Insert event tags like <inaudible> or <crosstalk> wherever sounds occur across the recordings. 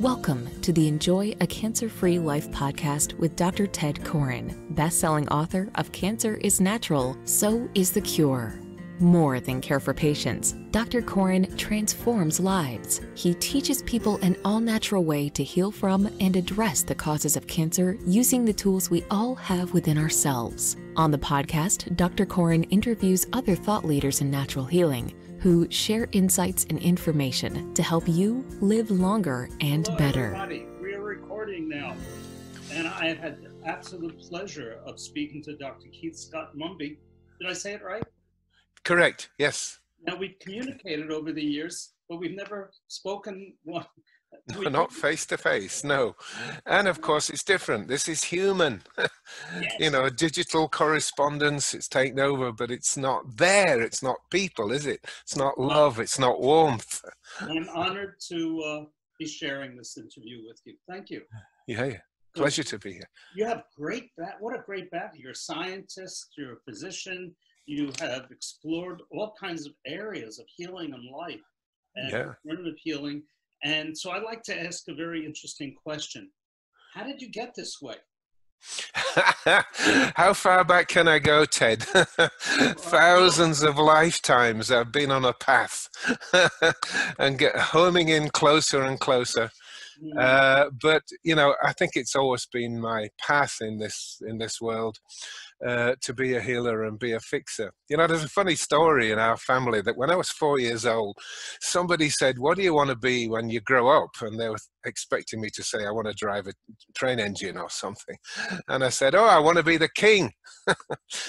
Welcome to the Enjoy a Cancer Free Life podcast with Dr. Tedd Koren, best-selling author of Cancer is Natural, So is the Cure. More than care for patients, Dr. Koren transforms lives. He teaches people an all natural way to heal from and address the causes of cancer using the tools we all have within ourselves. On the podcast, Dr. Koren interviews other thought leaders in natural healing who share insights and information to help you live longer and Hello, better. Everybody. We are recording now, and I have had the absolute pleasure of speaking to Dr. Keith Scott Mumby. Did I say it right? Correct. Yes. Now we've communicated over the years, but we've never spoken one. <laughs> No, not face to face. No. And of course, it's different. This is human. <laughs> you know, digital correspondence, it's taken over, but it's not there. It's not people, is it? It's not love. It's not warmth. I'm honored to uh, be sharing this interview with you. Thank you. <sighs> Yeah. yeah. Pleasure to be here. You have great back. What a great background. You're a scientist. You're a physician. You have explored all kinds of areas of healing and life and Yeah. alternative healing. And so I'd like to ask a very interesting question. How did you get this way? <laughs> How far back can I go, Tedd? <laughs> Thousands of lifetimes I've been on a path <laughs> and get homing in closer and closer. Mm, Uh, but you know, I think it's always been my path in this in this world uh, to be a healer and be a fixer. You know, there's a funny story in our family that when I was four years old, somebody said, "What do you want to be when you grow up?" And they were expecting me to say, "I want to drive a train engine or something," and I said, "Oh, I want to be the king."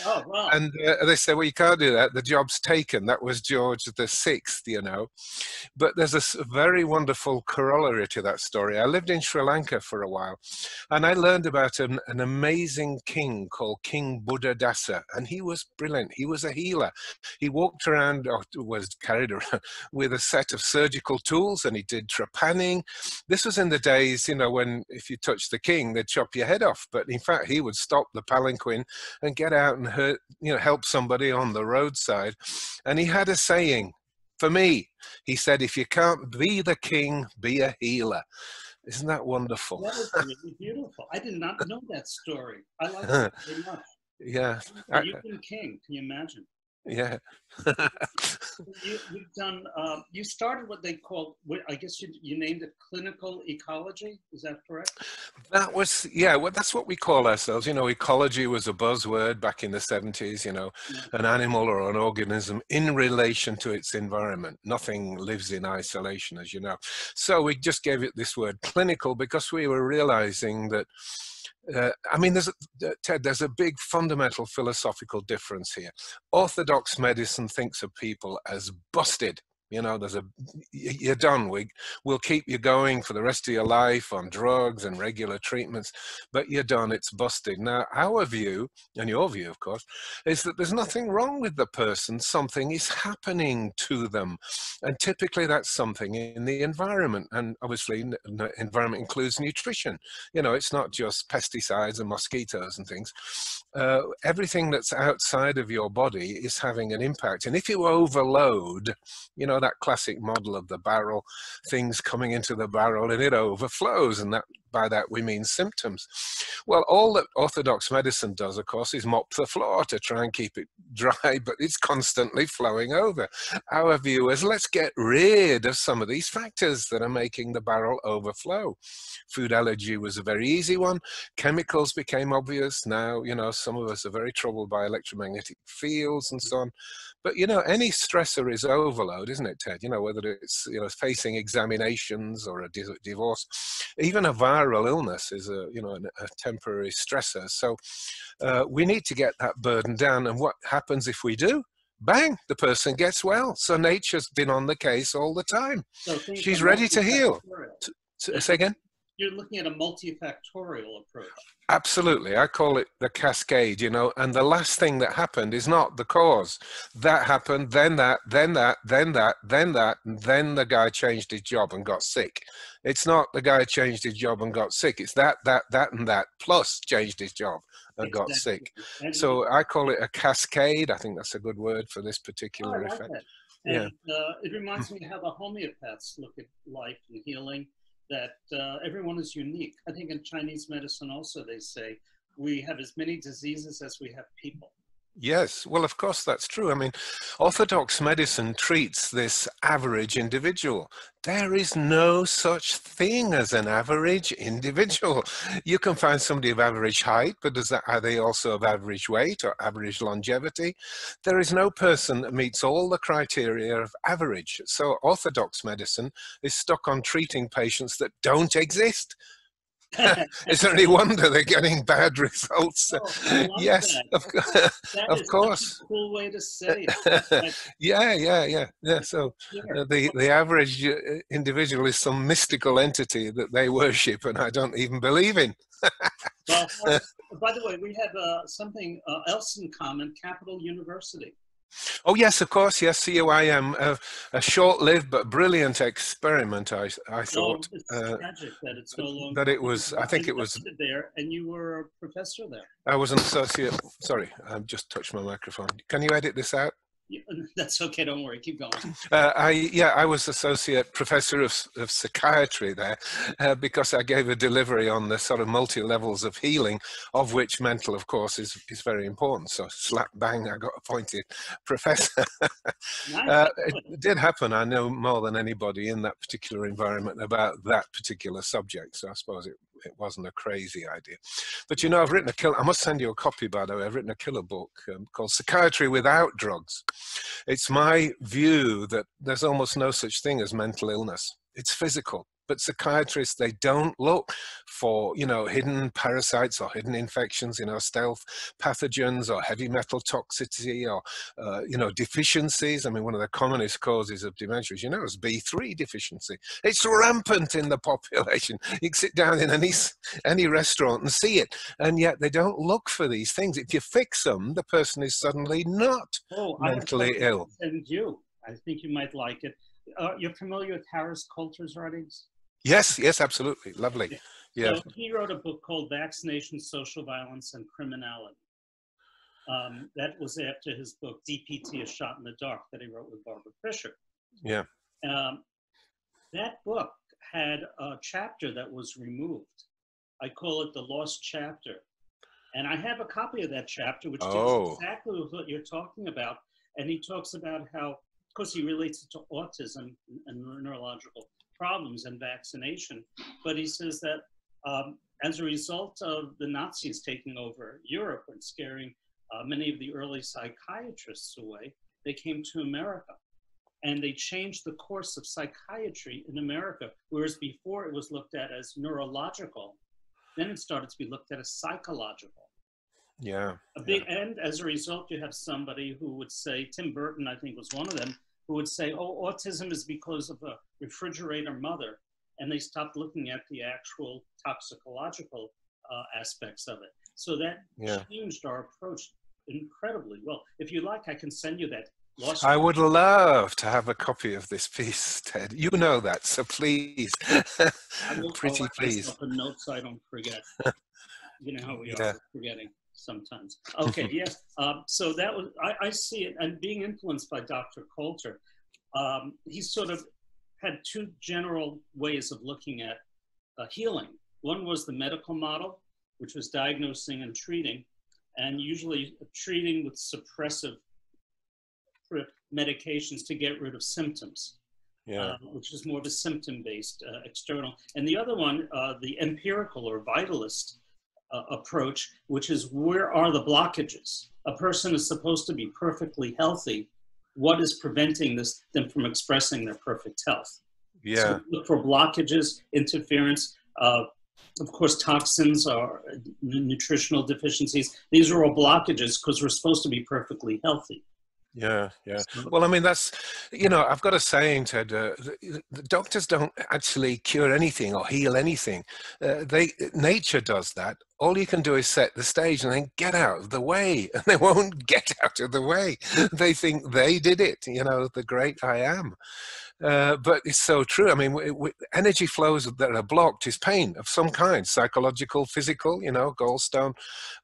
oh, wow. And uh, they said, well, you can't do that. The job's taken. That was George the Sixth, you know. But there's a very wonderful corollary to that story. I lived in Sri Lanka for a while, and I learned about an, an amazing king called King Buddhadasa, and he was brilliant. He was a healer. He walked around, or was carried around <laughs> with a set of surgical tools, and he did trepanning. This was in the days, you know, when if you touched the king, they'd chop your head off. But in fact, he would stop the palanquin and get out and hurt, you know, help somebody on the roadside. And he had a saying for me. He said, if you can't be the king, be a healer. Isn't that wonderful? That was really beautiful. I did not know that story. I like <laughs> it very much. Yeah, You've been king. Can you imagine? Yeah. You, you've done. Uh, you started what they call. I guess you, you named it clinical ecology. Is that correct? That was, yeah, well, that's what we call ourselves. You know, ecology was a buzzword back in the 70s, you know, an animal or an organism in relation to its environment. Nothing lives in isolation, as you know. So we just gave it this word clinical because we were realizing that. Uh, I mean, there's a, Tedd. There's a big fundamental philosophical difference here. Orthodox medicine thinks of people as busted. You know, there's a you're done. We we'll keep you going for the rest of your life on drugs and regular treatments, but you're done. It's busted. Now, our view, and your view, of course, is that there's nothing wrong with the person. Something is happening to them, and typically that's something in the environment. And obviously, environment includes nutrition. You know, it's not just pesticides and mosquitoes and things. Uh, everything that's outside of your body is having an impact. And if you overload, you know, that classic model of the barrel, things coming into the barrel and it overflows. And that by that we mean symptoms. Well, all that Orthodox medicine does, of course, is mop the floor to try and keep it <laughs> dry, but it's constantly flowing over. Our view is let's get rid of some of these factors that are making the barrel overflow. Food allergy was a very easy one. Chemicals became obvious. Now, you know, some of us are very troubled by electromagnetic fields and so on. But you know, any stressor is overload, isn't it, Tedd? You know, whether it's you know facing examinations or a di- divorce, even a viral illness is a you know a temporary stressor. So uh, we need to get that burden down. And what happens if we do? Bang! The person gets well. So nature's been on the case all the time. So She's ready to heal. Say again. You're looking at a multifactorial approach. Absolutely. I call it the cascade, you know, and the last thing that happened is not the cause. That happened, then that, then that, then that, then that, and then the guy changed his job and got sick. It's not the guy changed his job and got sick. It's that, that, that, and that, plus changed his job and got sick. And So I call it a cascade. I think that's a good word for this Oh, particular effect. that. Yeah. Uh, it reminds me how the homeopaths look at life and healing. That uh, everyone is unique. I think in Chinese medicine also they say we have as many diseases as we have people. Yes, well, of course, that's true. I mean, Orthodox medicine treats this average individual. There is no such thing as an average individual. <laughs> You can find somebody of average height, but does that, are they also of average weight or average longevity? There is no person that meets all the criteria of average. So Orthodox medicine is stuck on treating patients that don't exist. <laughs> There any wonder they're getting bad <laughs> results? Oh, yes, of, of course. cool way to say it. <laughs> yeah, yeah, yeah, yeah. So Sure. uh, the the average uh, individual is some mystical entity that they worship, and I don't even believe in. Well, by the way, we have uh, something uh, else in common, Capital University. Oh yes, of course, yes. CUIM, uh, a short-lived but brilliant experiment. I I thought it's uh, tragic that it's no longer. that it was. I think it was. there, and you were a professor there. I was an associate. Sorry, I've just touched my microphone. Can you edit this out? <laughs> That's okay. Don't worry. Keep going. Uh, I yeah, I was associate professor of, of psychiatry there uh, because I gave a delivery on the sort of multi levels of healing, of which mental, of course, is is very important. So slap bang, I got appointed professor. <laughs> Nice. uh, it did happen. I know more than anybody in that particular environment about that particular subject. So I suppose it it wasn't a crazy idea. But you know, I've written a killer. I must send you a copy, by the way. I've written a killer book um, called Psychiatry Without Drugs. It's my view that there's almost no such thing as mental illness. It's physical. But psychiatrists, they don't look for, you know, hidden parasites or hidden infections, you know, stealth pathogens or heavy metal toxicity or, uh, you know, deficiencies. I mean, one of the commonest causes of dementia, as you know, is B3 deficiency. It's rampant in the <laughs> population. You can sit down in any, any restaurant and see it. And yet they don't look for these things. If you fix them, the person is suddenly not oh, mentally ill. and you. I think you might like it. Uh, you're familiar with Harris Coulter's writings? Yes, yes, absolutely. Lovely. Yeah. So he wrote a book called Vaccination, Social Violence, and Criminality. Um, that was after his book DPT: A Shot in the Dark that he wrote with Barbara Fisher. Yeah. Um, that book had a chapter that was removed. I call it the lost chapter, and I have a copy of that chapter, which Oh. deals exactly with what you're talking about. And he talks about how, of course, he relates it to autism and neurological problems and vaccination. But he says that um, as a result of the Nazis taking over Europe and scaring uh, many of the early psychiatrists away, they came to America. And they changed the course of psychiatry in America, whereas before it was looked at as neurological, then it started to be looked at as psychological. Yeah. A big, and as a result, you have somebody who would say, Tim Burton, I think was one of them, who would say, oh, autism is because of a refrigerator mother. And they stopped looking at the actual toxicological uh, aspects of it. So that Yeah. changed our approach incredibly well. If you like, I can send you that. Lost I would love to have a copy of this piece, Tedd. You know that, so please. <laughs> Pretty please. myself a note so I don't forget. you know how we <laughs> Yeah. are forgetting sometimes. Okay, <laughs> yes. Um, so that was I, I see it, and being influenced by Dr. Coulter, um, he sort of had two general ways of looking at uh, healing. One was the medical model, which was diagnosing and treating, and usually treating with suppressive medications to get rid of symptoms Yeah. uh, which is more of a symptom-based uh, external. And the other one, uh, the empirical or vitalist uh, approach, which is where are the blockages? A person is supposed to be perfectly healthy. What is preventing this them from expressing their perfect health? Yeah. So look for blockages, interference. Uh, of course, toxins or nutritional deficiencies. These are all blockages because we're supposed to be perfectly healthy. Yeah, yeah. Well, I mean, that's, you know, I've got a saying, Tedd, uh, the, the doctors don't actually cure anything or heal anything. Uh, they, nature does that. All you can do is set the stage and then get out of the way. <laughs> And they won't get out of the way. They think they did it, you know, the great I am. Uh, but it's so true. I mean, w- w- energy flows that are blocked is pain of some kind, psychological, physical. You know, gallstone,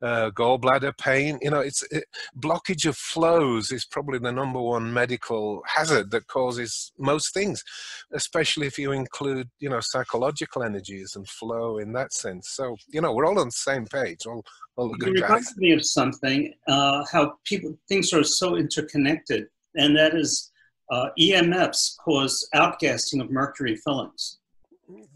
uh, gallbladder pain. You know, it's it, blockage of flows is probably the number one medical hazard that causes most things, especially if you include you know psychological energies and flow in that sense. So you know, we're all on the same page. All all the It good guys. reminds me of something, uh, how people things are so interconnected, and that is uh, EMFs cause outgassing of mercury fillings.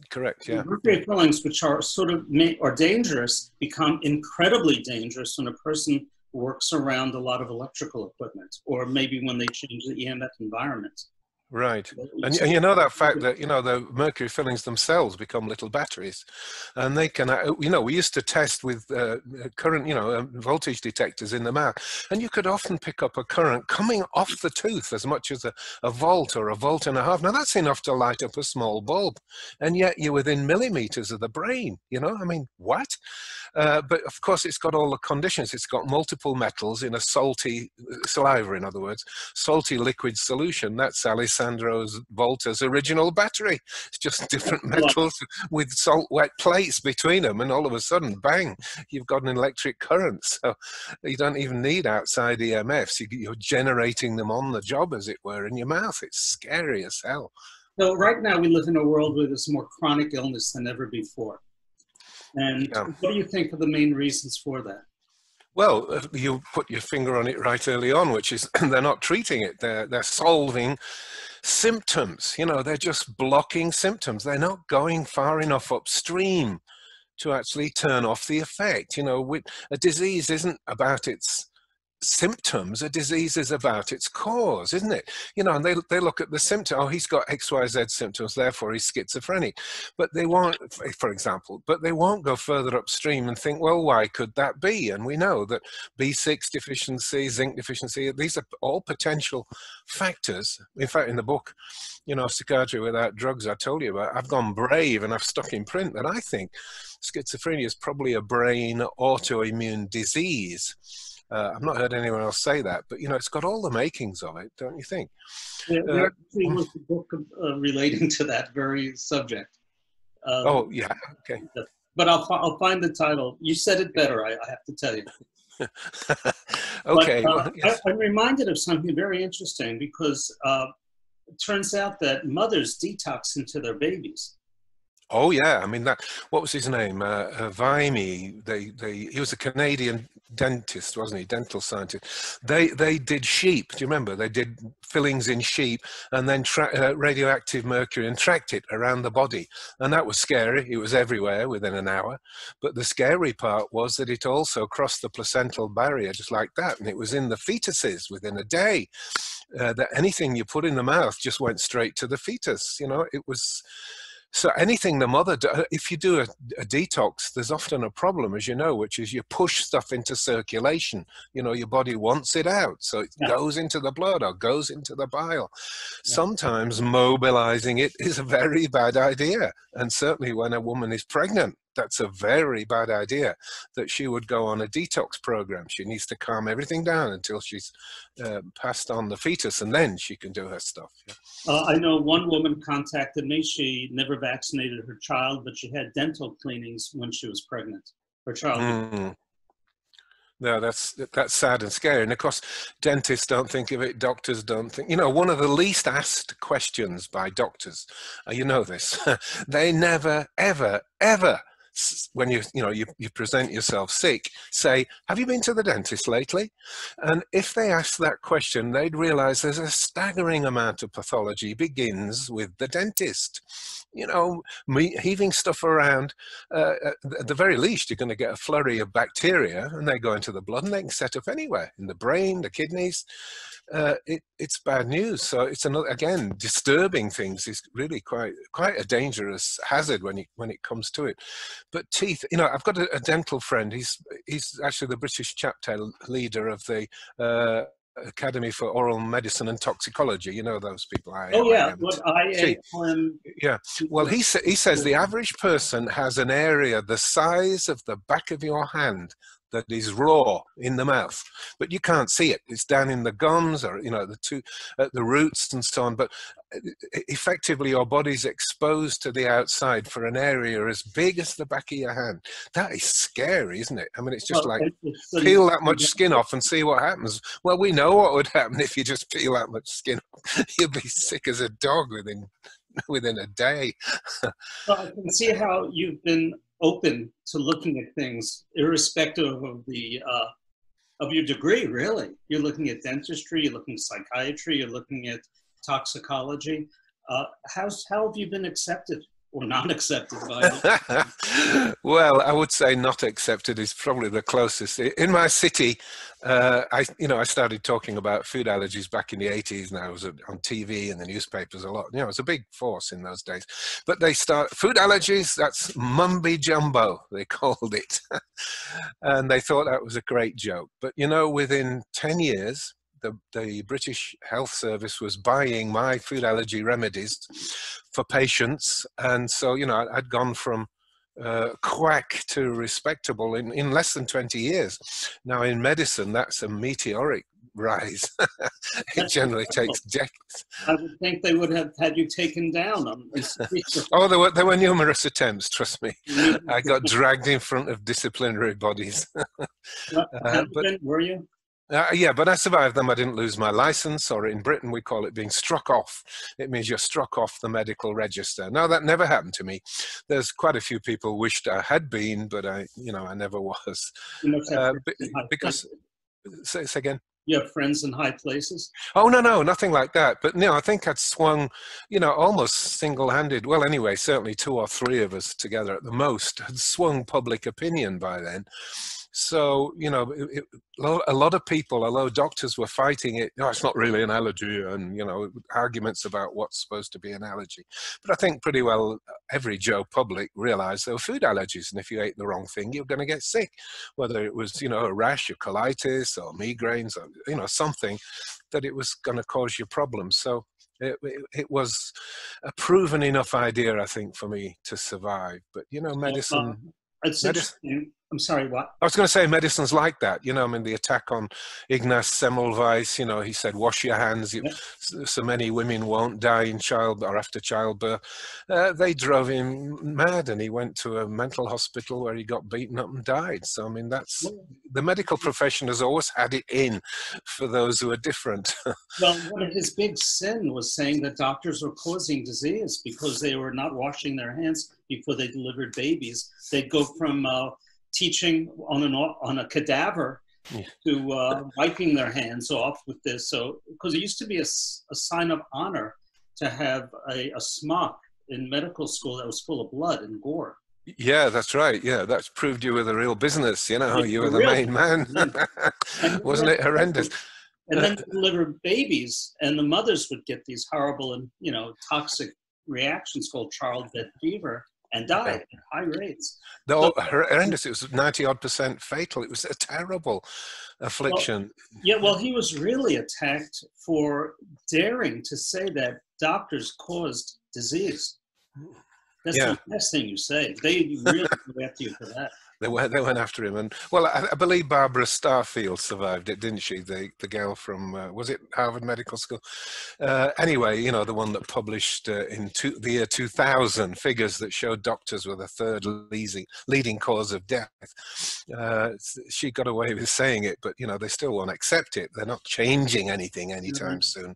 Correct. Yeah. Mercury fillings, which are sort of ma- are dangerous, become incredibly dangerous when a person works around a lot of electrical equipment, or maybe when they change the EMF environment. Right. And, you know that fact that you know the mercury fillings themselves become little batteries, and they can. uh, You know, we used to test with uh, current, you know, um, voltage detectors in the mouth, and you could often pick up a current coming off the tooth as much as a, a volt or a volt and a half. Now that's enough to light up a small bulb, and yet you're within millimeters of the brain. You know, I mean, what? Uh, but of course, it's got all the conditions. It's got multiple metals in a salty saliva, in other words, salty liquid solution. That's Alessandro's Volta's original battery. It's just different <laughs> metals with salt wet plates between them, and all of a sudden, bang, you've got an electric current. <laughs> So you don't even need outside EMFs. You- You're generating them on the job, as it were, in your mouth. It's scary as hell. So right now we live in a world where there's more chronic illness than ever before. And Yeah. what do you think are the main reasons for that? Well, uh, you put your finger on it right early on, which is <clears throat> they're not treating it. They're they're solving symptoms. You know, they're just blocking symptoms. They're not going far enough upstream to actually turn off the effect. You know, a disease isn't about its symptoms a disease is about its cause isn't it? You know and they, they look at the symptom oh he's got xyz symptoms therefore he's schizophrenic. But they won't eh, for example but they won't go further upstream and think well why could that be? And we know that b6 deficiency zinc deficiency these are all potential factors. In fact in the book you know psychiatry without drugs i told you about i've gone brave and i've stuck in print that i think schizophrenia is probably a brain autoimmune disease uh, I've not heard anyone else say that, but you know, it's got all the makings of it, don't you think? There, Uh, there actually was a book uh, relating to that very subject. Um, Oh, yeah, okay. But I'll, I'll find the title. You said it better, I, I have to tell you. <laughs> okay. But, uh, well, yes. I, I'm reminded of something very interesting because uh, it turns out that mothers detox into their babies. Oh yeah, I mean that. What was his name? Uh, uh, Vimy. They, they. He was a Canadian dentist, wasn't he? Dental scientist. They, they did sheep. Do you remember? They did fillings in sheep and then tra- uh, radioactive mercury and tracked it around the body, and that was scary. It was everywhere within an hour. But the scary part was that it also crossed the placental barrier just like that, and it was in the fetuses within a day. Uh, that anything you put in the mouth just went straight to the fetus. You know, it was. So anything the mother, do, if you do a, a, detox, there's often a problem, as you know, which is you push stuff into circulation. You know, your body wants it out, so it yeah. goes into the blood or goes into the bile. Yeah. Sometimes mobilizing it is a very bad idea, and certainly when a woman is pregnant, that's a very bad idea that she would go on a detox program. She needs to calm everything down until she's uh, passed on the fetus and then she can do her stuff. Yeah. Uh, I know one woman contacted me. She never vaccinated her child, but she had dental cleanings when she was pregnant. Her child. Mm. No, that's that's sad and scary. And of course, dentists don't think of it. Doctors don't think. You know, one of the least asked questions by doctors. Uh, you know this. <laughs> they never, ever, ever when you you know you, you present yourself sick say have you been to the dentist lately? And if they ask that question they'd realize there's a staggering amount of pathology begins with the dentist. You know me heaving stuff around uh, at the very least you're going to get a flurry of bacteria and they go into the blood and they can set up anywhere in the brain the kidneys uh, it, it's bad news. So it's another again disturbing things is really quite quite a dangerous hazard when it when it comes to it. But teeth, you know, I've got a, a dental friend. He's he's actually the British chapter leader of the. Uh, Academy for Oral Medicine and Toxicology. You know those people. I, oh yeah, what I Yeah. Well, he sa- he says the average person has an area the size of the back of your hand that is raw in the mouth, but you can't see it. It's down in the gums or you know the two uh, the roots and so on. But uh, effectively, your body's exposed to the outside for an area as big as the back of your hand. That is scary, isn't it? I mean, it's just well, like it's, peel that much skin off and see what happens. Well, we know what would happen if you just peel that much skin off. <laughs> You'll be sick as a dog within within a day. <laughs> well, I can see how you've been open to looking at things, irrespective of the uh, of your degree. Really, you're looking at dentistry, you're looking at psychiatry, you're looking at toxicology. Uh, how's how have you been accepted or not accepted by <laughs> well i would say not accepted is probably the closest. In my city uh, i you know i started talking about food allergies back in the 80s and i was on tv and the newspapers a lot. You know it was a big force in those days. But they start food allergies that's mumby jumbo they <laughs> called it. <laughs> And they thought that was a great joke. But you know within 10 years the, the British Health Service was buying my food allergy remedies for patients. And so, you know, I'd gone from uh, quack to respectable in, in less than 20 years. Now, in medicine, that's a meteoric rise. <laughs> it generally takes <laughs> decades. I would think they would have had you taken down. On <laughs> oh, there were, there were numerous attempts, trust me. I got dragged in front of disciplinary bodies. uh, but, were you? Uh, yeah, but I survived them. I didn't lose my license, or in Britain we call it being struck off. It means you're struck off the medical register. Now that never happened to me. There's quite a few people wished I had been, but I, you know, I never was. Uh, because, say, say again. You have friends in high places? Oh no, no, nothing like that. But no, I think I'd swung, you know, almost single-handed. Well, anyway, certainly two or three of us together at the most had swung public opinion by then. So, you know, it, it, a lot of people, although doctors were fighting it, oh, it's not really an allergy, and, you know, arguments about what's supposed to be an allergy. But I think pretty well uh, every Joe public realized there were food allergies, and if you ate the wrong thing, you're going to get sick, whether it was, you know, a rash or colitis or migraines or, you know, something that it was going to cause you problems. So it, it, it, was a proven enough idea, I think, for me to survive. But you know, medicine. It's. I'm sorry, what? I was going to say medicine's like that. You know, I mean, the attack on Ignaz Semmelweis, you know, he said, wash your hands. Yeah. So many women won't die in child or after childbirth. Uh, they drove him mad and he went to a mental hospital where he got beaten up and died. So, I mean, that's the medical profession has always had it in for those who are different. <laughs> well, one of his big sin was saying that doctors were causing disease because they were not washing their hands before they delivered babies. They'd go from uh, teaching on an on a cadaver yeah. to uh, wiping their hands off with this. So because it used to be a, a sign of honor to have a, a smock in medical school that was full of blood and gore. Yeah, that's right. Yeah, that's proved you were the real business. You know, you were the main man. <laughs> Wasn't it horrendous? <laughs> And then deliver babies, and the mothers would get these horrible and you know toxic reactions called childbed fever and died at high rates. No, so, horrendous. It was 90 odd percent fatal. It was a terrible affliction. Well, yeah, well, he was really attacked for daring to say that doctors caused disease. That's yeah. the best thing you say. They really go after you for that. They went, they went after him, and well, I, I, believe Barbara Starfield survived it, didn't she? The the girl from uh, was it Harvard Medical School? Uh, anyway, you know the one that published uh, in two, the year 2000 figures that showed doctors were the third leading leading cause of death. Uh, she got away with saying it, but you know they still won't accept it. They're not changing anything anytime mm-hmm. soon.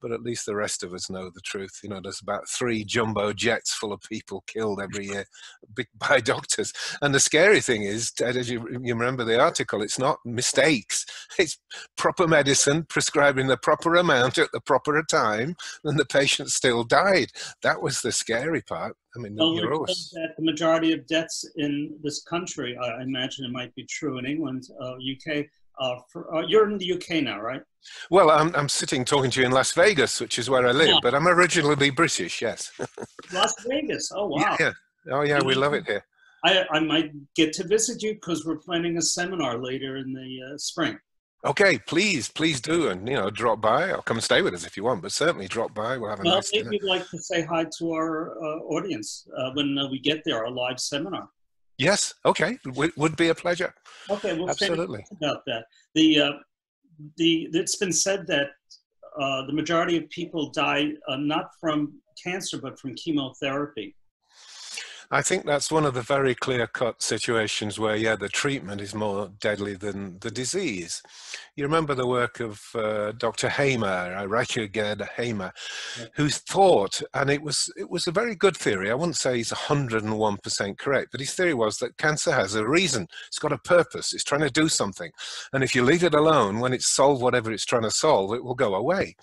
But at least the rest of us know the truth. You know, there's about three jumbo jets full of people killed every year <laughs> by doctors, and the scary scary thing is, as you, you remember the article, it's not mistakes. <laughs> It's proper medicine, prescribing the proper amount at the proper time, and the patient still died. That was the scary part. I mean, well, that the majority of deaths in this country, I imagine it might be true in England, uh, UK, uh, for, uh, you're in the UK now, right? Well, I'm, I'm sitting talking to you in Las Vegas, which is where I live, yeah. but I'm originally British, yes. <laughs> Las Vegas, oh wow. Yeah, yeah. Oh yeah, we love it here. I, I might get to visit you because we're planning a seminar later in the uh, spring. Okay, please, please do, and you know, drop by or come and stay with us if you want. But certainly, drop by. We'll have a well, nice. Maybe we'd like to say hi to our uh, audience uh, when uh, we get there, our live seminar. Yes. Okay. W- would be a pleasure. Okay. Well, absolutely about that. The uh, the it's been said that uh, the majority of people die uh, not from cancer but from chemotherapy. I think that's one of the very clear cut situations where, yeah, the treatment is more deadly than the disease. You remember the work of uh, Dr. Hamer, Gerd Hamer, yeah. who thought, and it was, it was a very good theory. I wouldn't say he's 101% correct, but his theory was that cancer has a reason. It's got a purpose. It's trying to do something. And if you leave it alone, when it's solved whatever it's trying to solve, it will go away.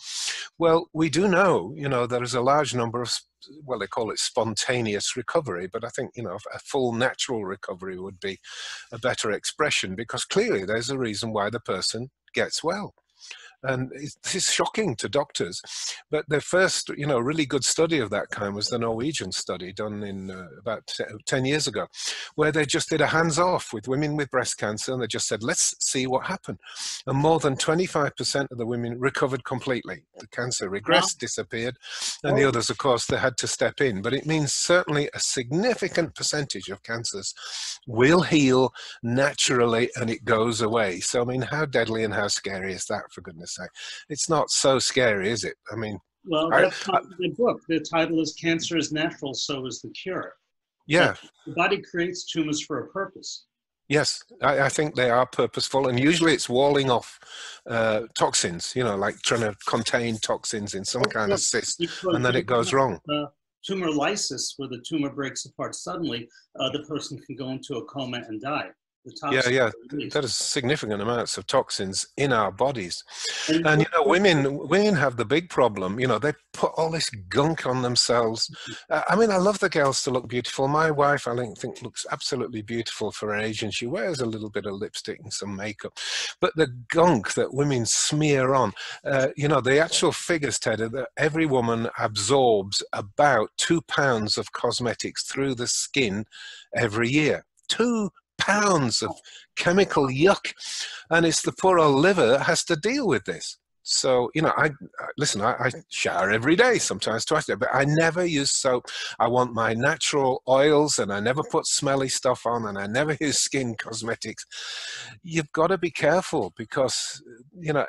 Well, we do know, you know, there is a large number of well, they call it spontaneous recovery, but I think, you know, a full natural recovery would be a better expression because clearly there's a reason why the person gets well and this is shocking to doctors. But the first, you know, really good study of that kind was the Norwegian study done in uh, about 10 years ago, where they just did a hands off with women with breast cancer and they just said, let's see what happened. And more than 25% of the women recovered completely. The cancer regressed, disappeared, and the others, of course, they had to step in. But it means certainly a significant percentage of cancers will heal naturally and it goes away. So, I mean, how deadly and how scary is that, for goodness say. It's not so scary, is it? I mean, well, that's I, the book. The title is "Cancer is Natural, So is the Cure." Yeah, the body creates tumors for a purpose. Yes, I, I, think they are purposeful, and usually it's walling off uh, toxins. You know, like trying to contain toxins in some kind of cyst, and then it goes wrong. Uh, tumor lysis, where the tumor breaks apart suddenly, uh, the person can go into a coma and die yeah, yeah, that is significant amounts of toxins in our bodies, and, and, you know, women women have the big problem. You know, they put all this gunk on themselves. Uh, I mean, I love the girls to look beautiful. My wife, I think, looks absolutely beautiful for her age, and she wears a little bit of lipstick and some makeup. But the gunk that women smear on, uh, you know, the actual figures, Tedd, that every woman absorbs about two pounds of cosmetics through the skin every year. Two pounds of chemical yuck. And it's the poor old liver that has to deal with this. So, you know, I listen, I, I, shower every day, sometimes twice a day, but I never use soap. I want my natural oils and I never put smelly stuff on and I never <laughs> use skin cosmetics. You've got to be careful because, you know,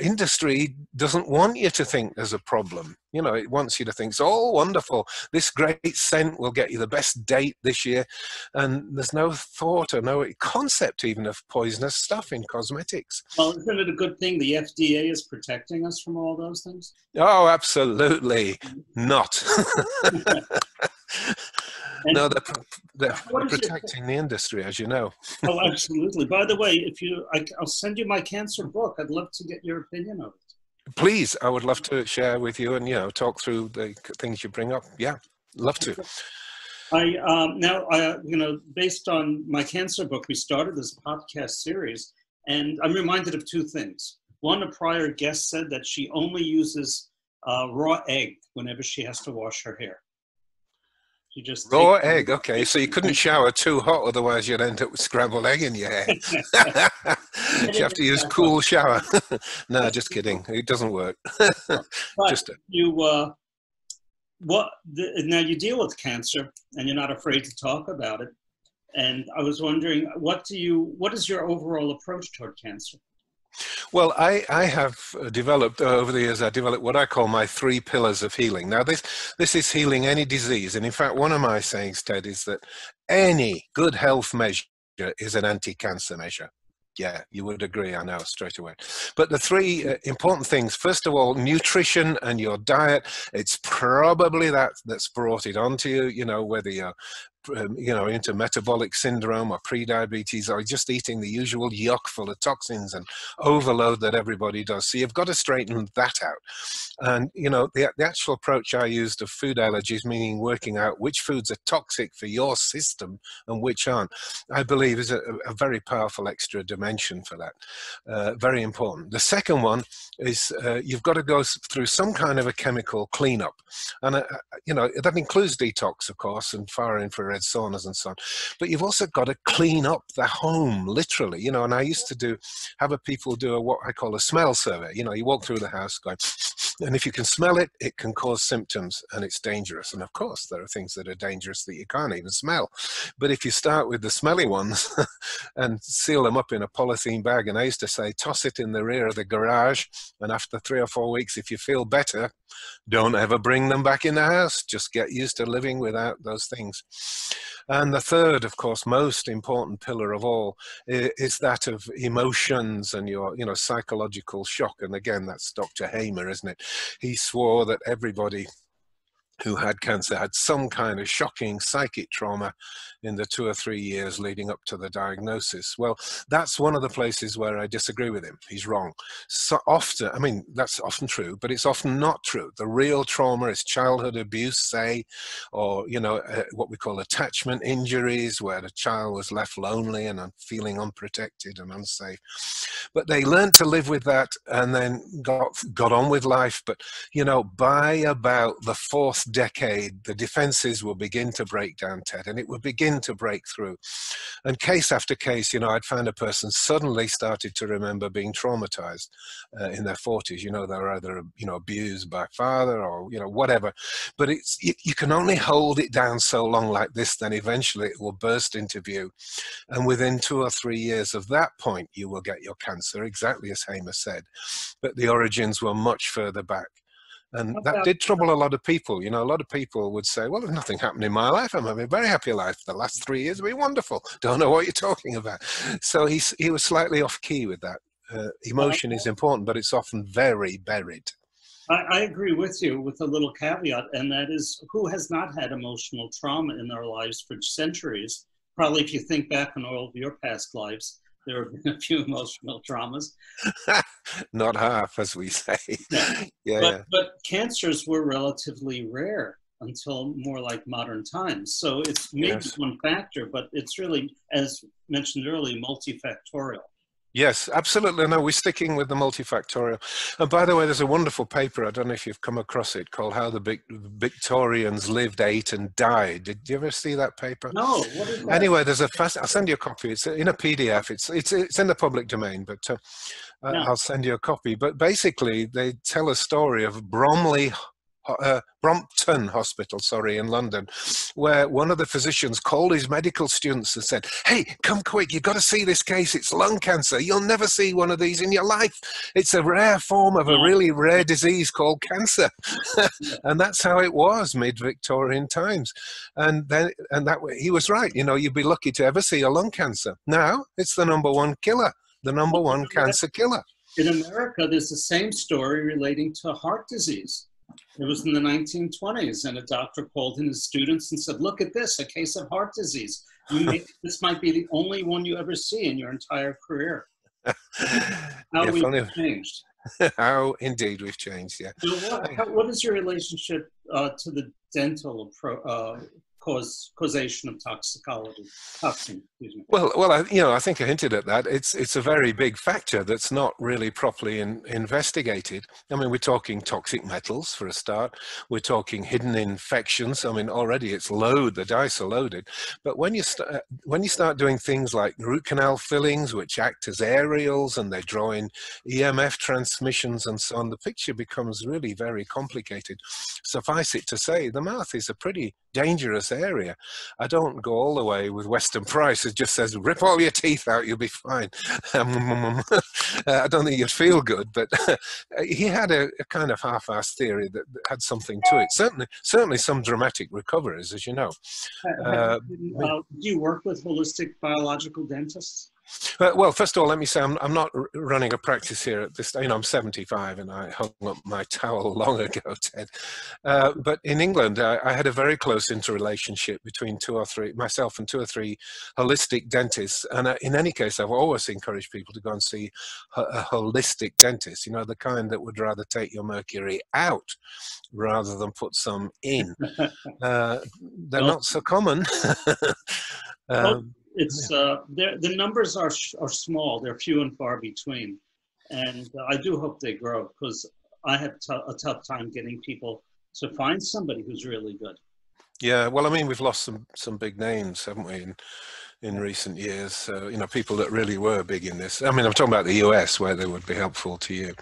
industry doesn't want you to think there's a problem. You know, it wants you to think, it's all wonderful, this great scent will get you the best date this year. And there's no thought or no concept even of poisonous stuff in cosmetics. Well, isn't it a good thing the FDA is protecting us from all those things? Oh, absolutely not. <laughs> <laughs> no, they're, they're, they're protecting the industry, as you know. <laughs> oh, absolutely. By the way, if you, I, will send you my cancer book. I'd love to get your opinion on it. Please, I would love to share with you and you know talk through the things you bring up. Yeah, love to. I um, now, I, you know, based on my cancer book, we started this podcast series, and I'm reminded of two things. One, a prior guest said that she only uses uh, raw egg whenever she has to wash her hair. You just raw egg. Okay, so you <laughs> couldn't shower too hot, otherwise you'd end up with scrambled egg in your hair. <laughs> <laughs> you have to use cool shower. no, just kidding. It doesn't work. just a- you. Uh, what the, now you deal with cancer and you're not afraid to talk about it. And I was wondering, what do you? What is your overall approach toward cancer? Well, I, I have uh, developed uh, over the years. I developed what I call my three pillars of healing. Now, this this is healing any disease, and in fact, one of my sayings, Tedd, is that any good health measure is an anti-cancer measure. Yeah, you would agree, I know, straight away. But the three uh, important things first of all, nutrition and your diet. It's probably that that's brought it onto you, you know, whether you're um, you know, into metabolic syndrome or pre-diabetes or just eating the usual yuck full of toxins and overload that everybody does. So you've got to straighten that out. And, you know, the, the actual approach I used of food allergies, meaning working out which foods are toxic for your system and which aren't, I believe is a, a very powerful extra dimension for that. Uh, very important. The second one is uh, you've got to go through some kind of a chemical cleanup. And, uh, you know, that includes detox, of course, and far infrared infrared saunas and so on. But you've also got to clean up the home, literally. You know, and I used to do have a people do a what I call a smell survey. You know, you walk through the house going And if you can smell it, it can cause symptoms and it's dangerous. And of course, there are things that are dangerous that you can't even smell. But if you start with the smelly ones <laughs> and seal them up in a polythene bag, and I used to say, toss it in the rear of the garage, and after three or four weeks, if you feel better, don't ever bring them back in the house. Just get used to living without those things. And the third, of course, most important pillar of all is that of emotions and your, you know, psychological shock. And again, that's Dr. Hamer, isn't it? He swore that everybody who had cancer had some kind of shocking psychic trauma in the two or three years leading up to the diagnosis. Well, that's one of the places where I disagree with him. He's wrong. So often, I mean, that's often true, but it's often not true. The real trauma is childhood abuse, say, or, you know, uh, what we call attachment injuries, where the child was left lonely and feeling unprotected and unsafe. But they learned to live with that and then got, got on with life. But, you know, by about the fourth decade, the defenses will begin to break down, Tedd, and it will begin to break through. And case after case, you know, I'd find a person suddenly started to remember being traumatized uh, in their 40s. You know, they're either, you know, abused by father or, you know, whatever. But it's you, you can only hold it down so long like this, then eventually it will burst into view. And within two or three years of that point, you will get your cancer, exactly as Hamer said. But the origins were much further back. And that did trouble a lot of people. You know, a lot of people would say, well, there's nothing happened in my life. I'm having a very happy life. The last three years have been wonderful. Don't know what you're talking about. So he's, he was slightly off key with that. Uh, emotion is important, but it's often very buried. I, I, agree with you with a little caveat, and that is who has not had emotional trauma in their lives for centuries? Probably if you think back on all of your past lives, there have been a few emotional traumas. <laughs> Not half, as we say. Yeah, <laughs> yeah, but, yeah. but cancers were relatively rare until more like modern times. So it's maybe yes. one factor, but it's really, as mentioned earlier, multifactorial. Yes, absolutely. No, we're sticking with the multifactorial. And by the way, there's a wonderful paper, I don't know if you've come across it, called How the Victorians Lived, Ate and Died. Did you ever see that paper? No. Anyway, there's a fast, I'll send you a copy. It's in a PDF. It's, it's, it's in the public domain, but uh, no. I'll send you a copy. But basically, they tell a story of Bromley uh, Brompton Hospital, sorry, in London, where one of the physicians called his medical students and said, Hey, come quick, you've got to see this case. It's lung cancer. You'll never see one of these in your life. It's a rare form of a really rare disease called cancer. <laughs> and that's how it was mid Victorian times. And then, and that way he was right. You know, you'd be lucky to ever see a lung cancer. Now it's the number one killer, the number one cancer killer. In America, there's the same story relating to heart disease it was in the 1920s, and a doctor called in his students and said, Look at this, a case of heart disease. May, this might be the only one you ever see in your entire career. <laughs> How yeah, we've <laughs> changed. How indeed we've changed, yeah. So what, how, what is your relationship uh, to the dental appro- uh, cause causation of toxicology toxin well well I, you know i think i hinted at that. It's it's a very big factor that's not really properly in, investigated. I mean we're talking toxic metals for a start. We're talking hidden infections. I mean already it's load the dice are loaded. But when you start when you start doing things like root canal fillings which act as aerials and they draw in emf transmissions and so on the picture becomes really very complicated. Suffice it to say the mouth is a pretty dangerous area. I don't go all the way with Weston Price. It just says, rip all your teeth out, you'll be fine. <laughs> Um, um, um, uh, I don't think you'd feel good, but <laughs> uh, he had a, a kind of half-assed theory that, that, had something to it. Certainly, certainly some dramatic recoveries, as you know. Uh, uh, uh do you work with holistic biological dentists? Uh, well, first of all, let me say I'm, I'm not running a practice here at this. You know, I'm 75 and I hung up my <laughs> towel long ago, Tedd. Uh, but in England, I, I, had a very close interrelationship between two or three, myself and two or three holistic dentists. And uh, in any case, I've always encouraged people to go and see a, a holistic dentist. You know, the kind that would rather take your mercury out rather than put some in. <laughs> Uh, they're not so common. <laughs> um, it's uh, the numbers are are small. They're few and far between, and uh, I do hope they grow because I had a tough time getting people to find somebody who's really good. Yeah, well, I mean, we've lost some some big names, haven't we? In, in recent years, so, you know, people that really were big in this. I mean, I'm talking about the US, where they would be helpful to you.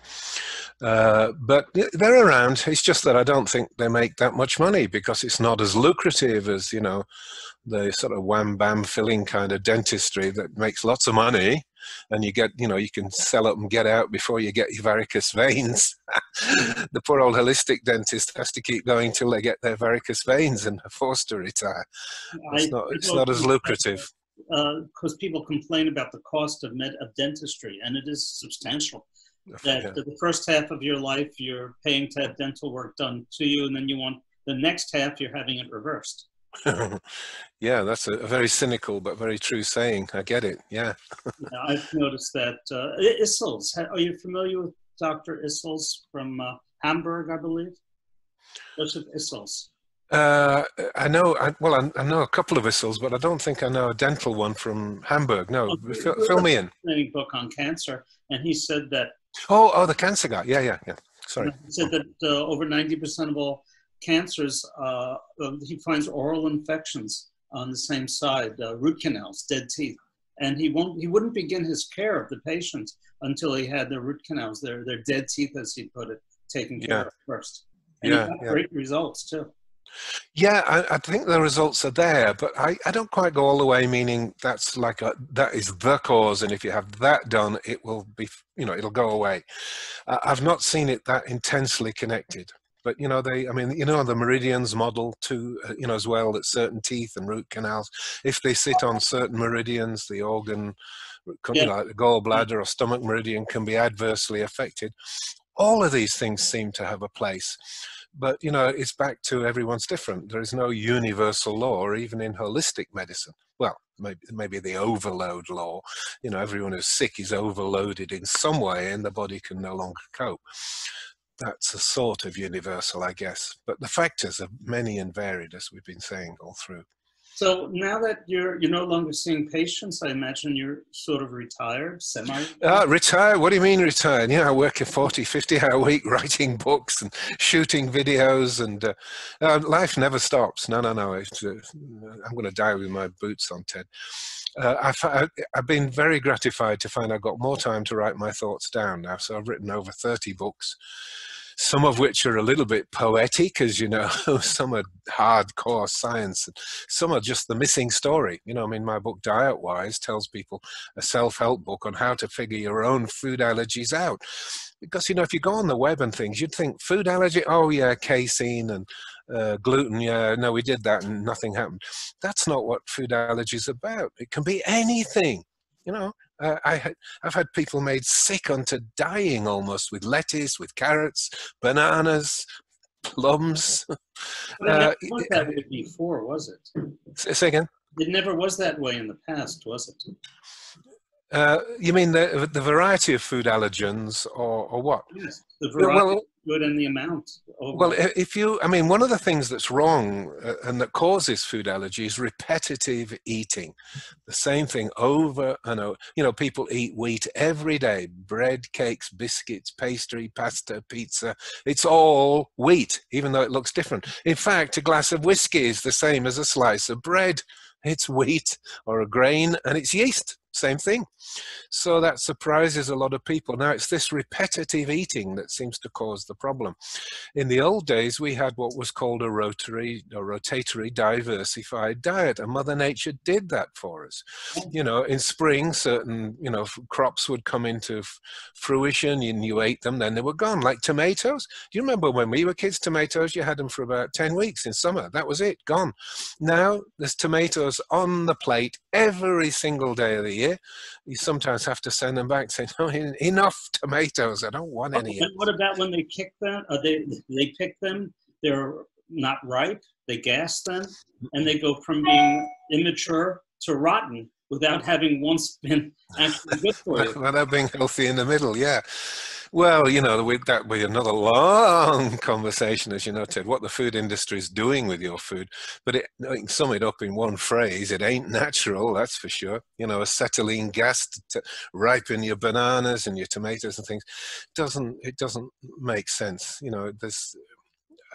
Uh, but they're around. It's just that I don't think they make that much money because it's not as lucrative as you know the sort of wham bam filling kind of dentistry that makes lots of money and you get you know you can sell up and get out before you get your varicose veins <laughs> the poor old holistic dentist has to keep going till they get their varicose veins and are forced to retire it's not it's not as lucrative because people complain about the cost of med of dentistry, and it is substantial. That Yeah. the first half of your life you're paying to have dental work done to you, and then you want the next half you're having it reversed. <laughs> yeah that's a, very cynical but very true saying i get it yeah Yeah, I've noticed that uh, Issels. Are you familiar with Dr. Issels from uh, Hamburg, I believe? Joseph Issels. uh, I know. I, well, I, I know a couple of whistles, but I don't think I know a dental one from Hamburg. No, Okay. fill, fill me in. Book on cancer, and he said that Oh, oh, the cancer guy. Yeah, yeah, yeah. Sorry. He said that uh, over 90% of all cancers, uh, uh, he finds oral infections on the same side, uh, root canals, dead teeth. And he won't. He wouldn't begin his care of the patients until he had their root canals, their their dead teeth, as he put it, taken care Yeah. of first. And Yeah, he got yeah. great results too. Yeah, I, I think the results are there, but I, I don't quite go all the way. Meaning that's like a, that is the cause, and if you have that done, it will be you know it'll go away. Uh, I've not seen it that intensely connected. But you know they, I mean, you know the meridians model too, uh, you know as well that certain teeth and root canals, if they sit on certain meridians, the organ, Yeah. like the gallbladder or stomach meridian can be adversely affected. All of these things seem to have a place but you know it's back to everyone's different. There is no universal law even in holistic medicine. Well maybe maybe the overload law. You know everyone who's sick is overloaded in some way and the body can no longer cope. That's a sort of universal i guess. But the factors are many and varied as we've been saying all through So now that you're you're no longer seeing patients, I imagine you're sort of retired, semi. Uh, retire? What do you mean retire? You know, I work a 40, 50 hour week <laughs> writing books and shooting videos, and uh, uh, life never stops. No, no, no. Uh, I'm going to die with my boots on, Tedd. Uh, I've, I've been very gratified to find I've got more time to write my thoughts down now. So I've written over 30 books, some of which are a little bit poetic, as you know, <laughs> some are hardcore science, and some are just the missing story. You know, I mean, my book Diet Wise tells people a self-help book on how to figure your own food allergies out. Because you know, if you go on the web and things, you'd think food allergy. Oh yeah, casein and uh, gluten. Yeah, no, we did that and nothing happened. That's not what food allergy is about. It can be anything. You know, uh, I had, I've had people made sick unto dying almost with lettuce, with carrots, bananas, plums. But <laughs> it never Uh, was that way before, was it? Say say again. It never was that way in the past, was it? Uh, you mean the the variety of food allergens, or, or what? Yes. The variety, Well, good, and the amount. Well, if you, I mean, one of the things that's wrong uh, and that causes food allergy is repetitive eating. The same thing over and over. You know, people eat wheat every day: bread, cakes, biscuits, pastry, pasta, pizza. It's all wheat, even though it looks different. In fact, a glass of whiskey is the same as a slice of bread. It's wheat or a grain, and it's yeast. Same thing. So that surprises a lot of people. Now, it's this repetitive eating that seems to cause the problem. In the old days, we had what was called a rotary, a rotatory diversified diet, and Mother Nature did that for us. You know, in spring, certain, you know, crops would come into fruition and you ate them, then they were gone, like tomatoes. Do you remember when we were kids, tomatoes, you had them for about 10 weeks in summer. That was it, gone. Now, there's tomatoes on the plate every single day of the year. You sometimes have to send them back saying, no, enough tomatoes. I don't want any. And what about when they kick them? Uh, they they pick them. They're not ripe. They gas them, and they go from being immature to rotten without having once been actually good for <laughs> you. Without being healthy in the middle, yeah. Well, you know, we, that would be another long <laughs> conversation, as you know, Tedd, what the food industry is doing with your food. But it, I can sum it up in one phrase it ain't natural, that's for sure. You know, acetylene gas to, to ripen your bananas and your tomatoes and things doesn't, it doesn't make sense. You know, there's,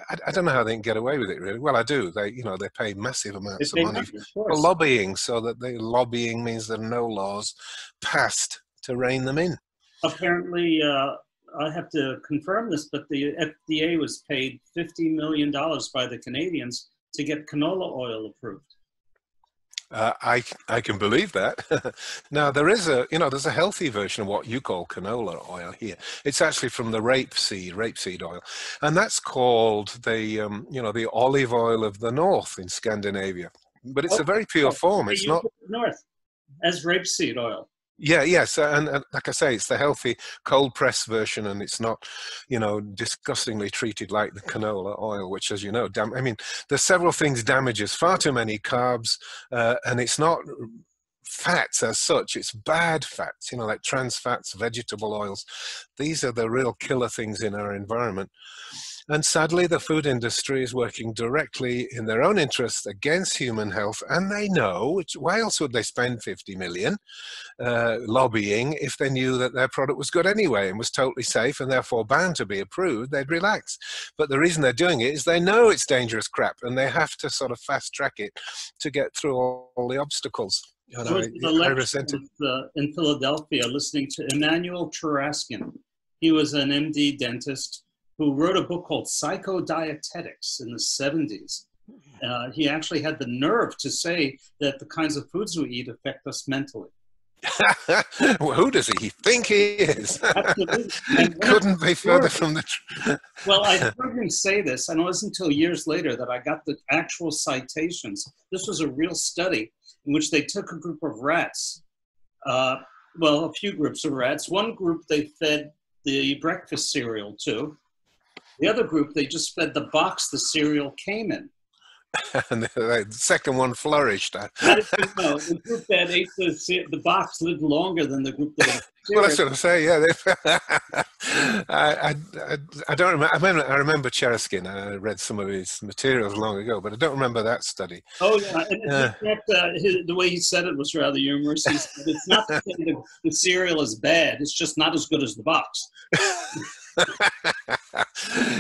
I, I don't know how they can get away with it, really. Well, I do. They, you know, they pay massive amounts of money money, of for lobbying, so that the lobbying means there are no laws passed to rein them in. Apparently, uh, I have to confirm this, but the FDA was paid $50 million by the Canadians to get canola oil approved. Uh, I I can believe that. <laughs> now there is a you know there's a healthy version of what you call canola oil here. It's actually from the rapeseed rapeseed oil, and that's called the um, you know the olive oil of the north in Scandinavia. But it's a very pure form. It's not north as rapeseed oil. Yeah, yes, and, and, like I say, it's the healthy cold press version, and it's not, you know, disgustingly treated like the canola oil, which, as you know, dam- I mean, there's several things damages far too many carbs, uh, and it's not fats as such it's bad fats you know like trans fats vegetable oils. These are the real killer things in our environment and sadly, the food industry is working directly in their own interests against human health. And they know, why else would they spend 50 million uh, lobbying if they knew that their product was good anyway and was totally safe and therefore bound to be approved? They'd relax. But the reason they're doing it is they know it's dangerous crap and they have to sort of fast track it to get through all, all the obstacles. You know, I, I resented. Uh, in Philadelphia, listening to Emanuel Cheraskin. He was an MD dentist who wrote a book called Psychodietetics in the 70s. Uh, he actually had the nerve to say that the kinds of foods we eat affect us mentally. <laughs> well, who does he think he is? <laughs> <laughs> couldn't be further from the truth. well, I heard him say this, and it wasn't until years later that I got the actual citations. This was a real study in which they took a group of rats, uh, well, a few groups of rats. One group they fed the breakfast cereal to, the other group, they just fed the box the cereal came in. <laughs> and the, second one flourished. <laughs> no, the group that ate the, the box lived longer than the group that. well, that's what I say. Yeah, <laughs> I, I, I, don't remember. I remember. I remember Cheraskin. I read some of his materials long ago, but I don't remember that study. Oh yeah, and uh, uh, his, the way he said it was rather humorous. He said, "It's not that the, the cereal is bad; it's just not as good as the box."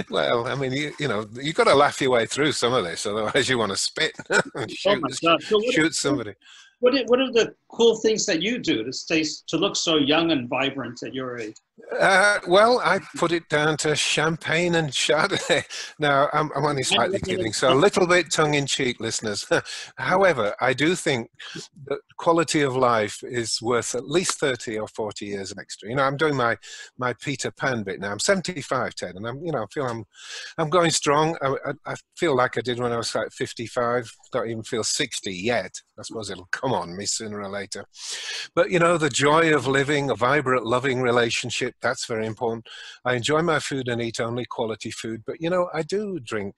Well, I mean, you, you know, you've got to laugh your way through some of this, otherwise you want to spit <laughs> and oh shoot, oh so shoot somebody. What are, what are the cool things that you do to stay to look so young and vibrant at your age? Uh, well, I put it down to champagne and Chardonnay. <laughs> Now, I'm, I'm only slightly kidding, so a little bit tongue in cheek, listeners. <laughs> However, I do think that quality of life is worth at least 30 or 40 years extra. You know, I'm doing my, my Peter Pan bit now. I'm 75, Tedd, and I'm, you know, I feel I'm, I'm going strong. I, I, I feel like I did when I was like 55. Don't even feel 60 yet. I suppose it'll come on me sooner or later. But, you know, the joy of living a vibrant, loving relationship that's very important. I enjoy my food and eat only quality food, but you know, I do drink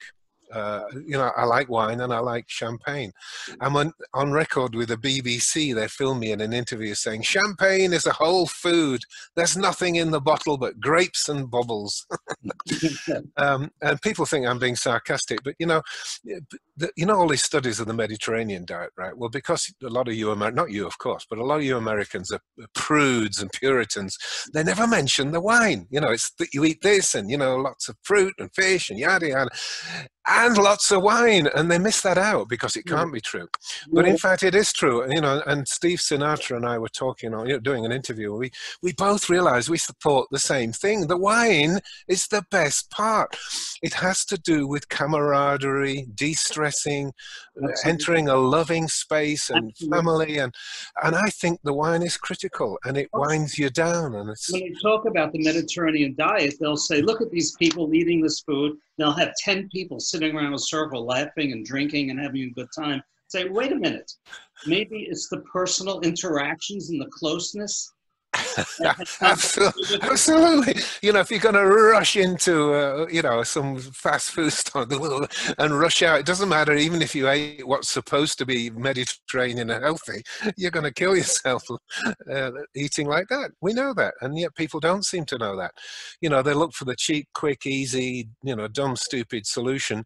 uh, you know, I like wine and I like champagne. I'm on, on record with the BBC. They filmed me in an interview saying, Champagne is a whole food. There's nothing in the bottle but grapes and bubbles. <laughs> um, and people think I'm being sarcastic, but you know, the, you know, all these studies of the Mediterranean diet, right? Well, because a lot of you, Amer- not you, of course, but a lot of you Americans are prudes and Puritans, they never mention the wine. You know, it's that you eat this and, you know, lots of fruit and fish and yada yada and lots of wine and they miss that out because it can't be true but in fact it is true you know and steve sinatra and i were talking on you know, doing an interview we we both realized we support the same thing the wine is the best part it has to do with camaraderie de-stressing Absolutely. entering a loving space and Absolutely. family and and i think the wine is critical and it winds you down and it's when you talk about the mediterranean diet they'll say look at these people eating this food they'll have 10 people sitting around a circle laughing and drinking and having a good time. Say, wait a minute, maybe it's the personal interactions and the closeness absolutely, absolutely. You know, if you're going to rush into, uh, you know, some fast food store and rush out, it doesn't matter. Even if you ate what's supposed to be Mediterranean and healthy, you're going to kill yourself <laughs> uh, eating like that. We know that, and yet people don't seem to know that. You know, they look for the cheap, quick, easy, you know, dumb, stupid solution,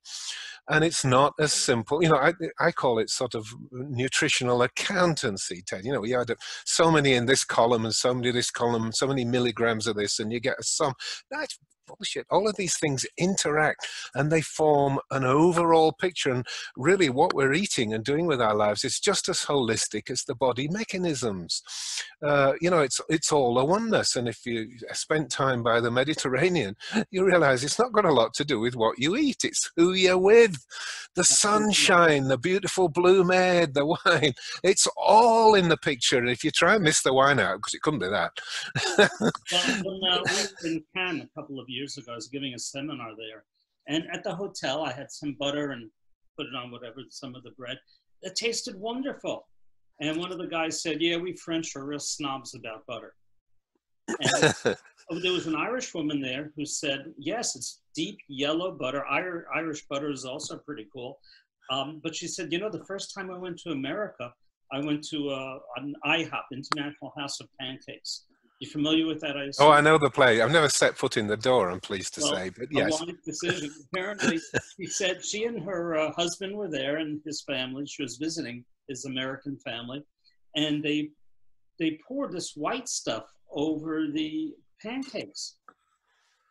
and it's not as simple. You know, I, I call it sort of nutritional accountancy, Tedd. You know, we had so many in this column and so many this column, so many milligrams of this, and you get a sum. That's bullshit. All of these things interact and they form an overall picture. And really, what we're eating and doing with our lives is just as holistic as the body mechanisms. Uh, you know, it's it's all a oneness. And if you spent time by the Mediterranean, <laughs> you realize it's not got a lot to do with what you eat. It's who you're with, the sunshine, the beautiful blue maid, the wine. <laughs> It's all in the picture. And if you try and miss the wine out, because it couldn't be that. well, when uh, we were in Cannes a couple of years ago, I was giving a seminar there. And at the hotel, I had some butter and put it on whatever, some of the bread. It tasted wonderful. And one of the guys said, Yeah, we French are real snobs about butter. And <laughs> there was an Irish woman there who said, Yes, it's deep yellow butter. Irish butter is also pretty cool. Um, but she said, You know, the first time I went to America, I went to uh, an IHOP, International House of Pancakes. You familiar with that? I oh, I know the play. I've never set foot in the door. I'm pleased to well, say, but yes. Decision. <laughs> Apparently, he said she and her uh, husband were there and his family. She was visiting his American family, and they they poured this white stuff over the pancakes.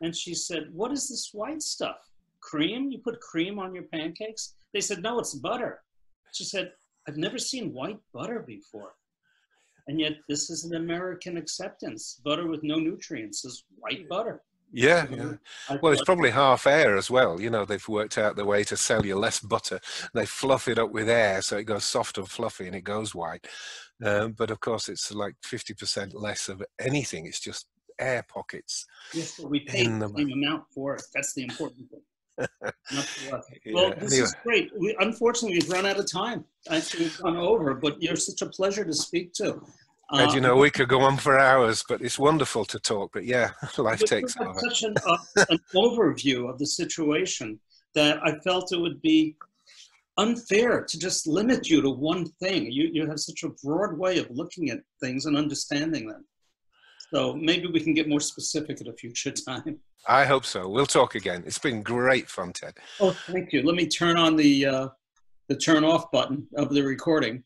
And she said, "What is this white stuff? Cream? You put cream on your pancakes?" They said, "No, it's butter." She said, "I've never seen white butter before." And yet, this is an American acceptance. Butter with no nutrients is white butter. Yeah, yeah. Well, it's probably half air as well. You know, they've worked out the way to sell you less butter. They fluff it up with air so it goes soft and fluffy and it goes white. Um, but of course, it's like 50% less of anything. It's just air pockets. Yes, but we pay the same amount for it. That's the important thing. <laughs> well, yeah, this anyway. is great. We, unfortunately, we've run out of time. Actually, we've gone over, but you're such a pleasure to speak to. And you know, we could go on for hours, but it's wonderful to talk. But yeah, <laughs> life takes over. Such an, <laughs> uh, an overview of the situation that I felt it would be unfair to just limit you to one thing. You, you have such a broad way of looking at things and understanding them. So maybe we can get more specific at a future time. I hope so. We'll talk again. It's been great fun, Tedd. Oh, thank you. Let me turn on the uh, the turn off button of the recording.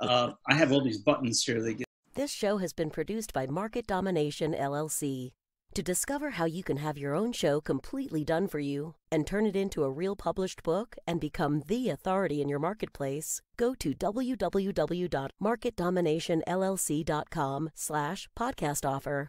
Uh, I have all these buttons here. They get this show has been produced by Market Domination LLC. To discover how you can have your own show completely done for you and turn it into a real published book and become the authority in your marketplace, go to www.marketdominationllc.com slash podcast offer.